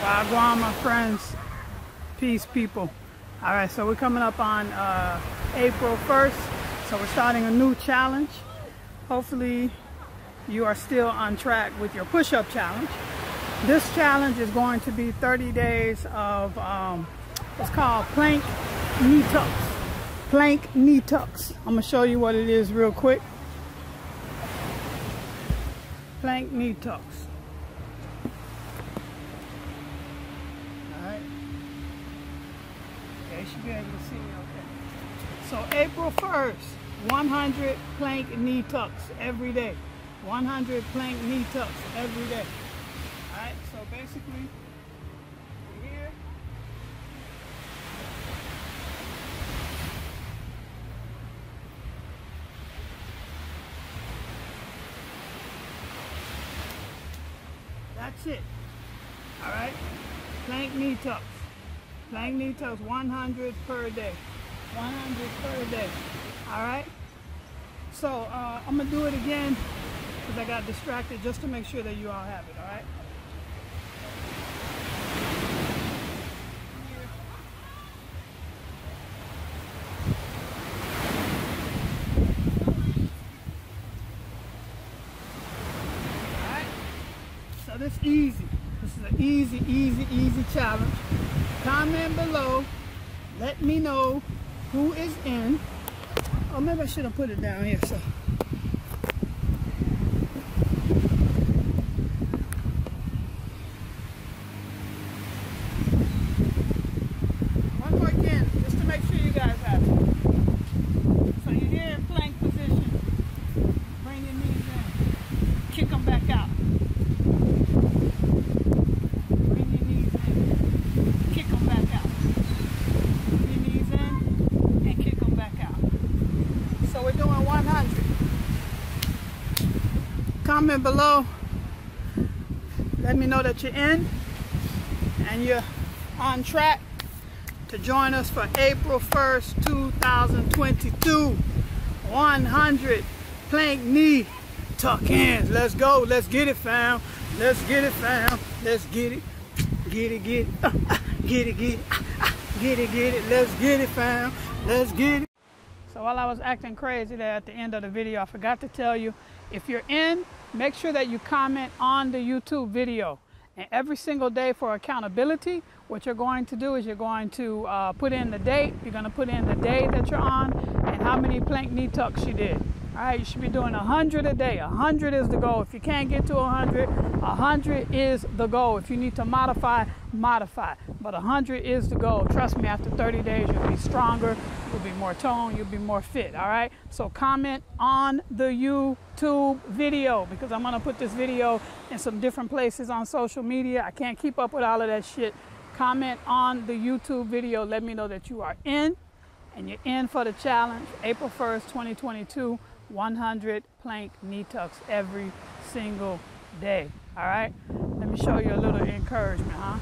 Wagwan, my friends. Peace, people. All right, so we're coming up on uh, April 1st. So we're starting a new challenge. Hopefully you are still on track with your push-up challenge. This challenge is going to be 30 days of um, what's called plank knee tucks. Plank knee tucks. I'm gonna show you what it is real quick. Plank knee tucks. You should be able to see me okay. So April 1st, 100 plank knee tucks every day. 100 plank knee tucks every day. Alright, so basically, here, that's it. Alright, plank knee tucks. Knee 100 per day. 100 per day. Alright? So uh, I'm gonna do it again because I got distracted just to make sure that you all have it, all right? So this easy. This is an easy, easy, easy challenge. Comment below. Let me know who is in. Oh, maybe I should have put it down here. So. One more again, just to make sure you guys have it. So you're here in plank position. Bring your knees in. Kick them back out. Bring your knees in. Kick them back out. Bring your knees in and kick them back out. We're doing 100. Comment below. Let me know that you're in and you're on track to join us for April 1st, 2022. 100 plank knee tuck ins. Let's go. Let's get it, fam. Let's get it, fam. Let's get it. Get it, get it. Get it, get it. Get it, get it. Let's get it, fam. Let's get it. So while I was acting crazy there at the end of the video, I forgot to tell you, if you're in, make sure that you comment on the YouTube video. And every single day for accountability, what you're going to do is you're going to uh, put in the date, you're going to put in the day that you're on, and how many plank knee tucks you did. All right, you should be doing 100 a day. 100 is the goal. If you can't get to 100, 100 is the goal. If you need to modify, modify. But 100 is the goal. Trust me, after 30 days, you'll be stronger, you'll be more toned, you'll be more fit. All right, so comment on the YouTube video because I'm going to put this video in some different places on social media. I can't keep up with all of that shit. Comment on the YouTube video. Let me know that you are in and you're in for the challenge. April 1st, 2022. 100 plank knee tucks every single day. All right, let me show you a little encouragement, huh?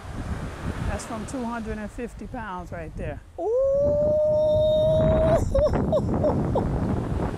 That's from 250 pounds right there. Ooh.